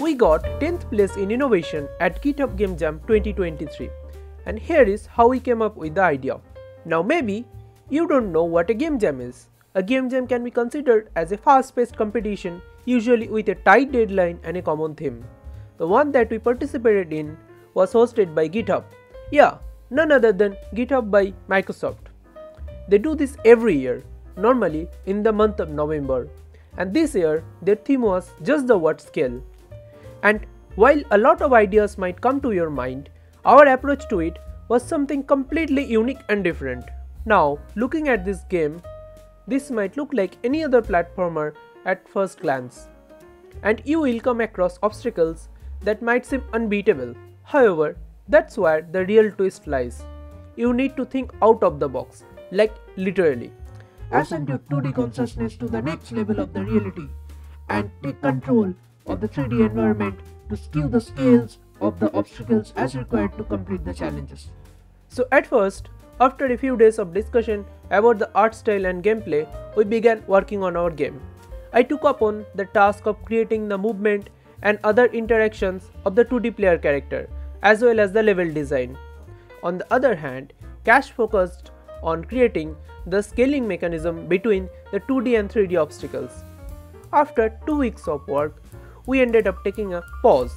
we got 10th place in innovation at GitHub Game Jam 2023. And here is how we came up with the idea. Now maybe you don't know what a game jam is. A game jam can be considered as a fast-paced competition usually with a tight deadline and a common theme. The one that we participated in was hosted by GitHub. Yeah, none other than GitHub by Microsoft. They do this every year, normally in the month of November. And this year, their theme was just the word scale. And while a lot of ideas might come to your mind, our approach to it was something completely unique and different. Now, looking at this game, this might look like any other platformer at first glance. And you will come across obstacles that might seem unbeatable. However, that's where the real twist lies. You need to think out of the box, like literally. Ascend your 2D consciousness to the next level of the reality and take control of the 3D environment to skew the scales of the obstacles as required to complete the challenges. So at first, after a few days of discussion about the art style and gameplay, we began working on our game. I took upon the task of creating the movement and other interactions of the 2D player character, as well as the level design. On the other hand, Kash focused on creating the scaling mechanism between the 2D and 3D obstacles. After two weeks of work, we ended up taking a pause.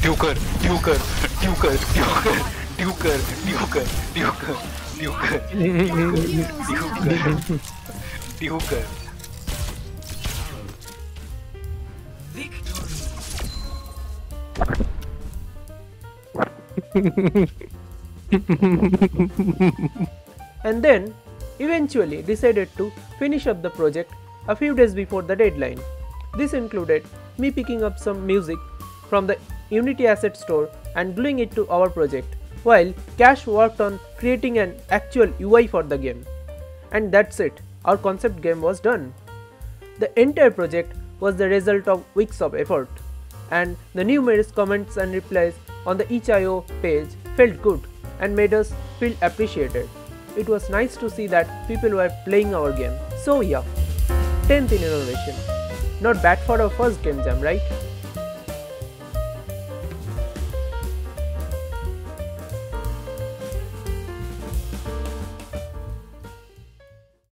Duker, Duker, Duker, Duker, Duker, Duker, Duker, Duker, Duker, Duker. and then eventually decided to finish up the project a few days before the deadline. This included me picking up some music from the Unity Asset Store and gluing it to our project, while Kash worked on creating an actual UI for the game. And that's it, our concept game was done. The entire project was the result of weeks of effort, and the numerous comments and replies on the itch.io page felt good and made us feel appreciated. It was nice to see that people were playing our game. So yeah, 10th in innovation. Not bad for our first game jam, right?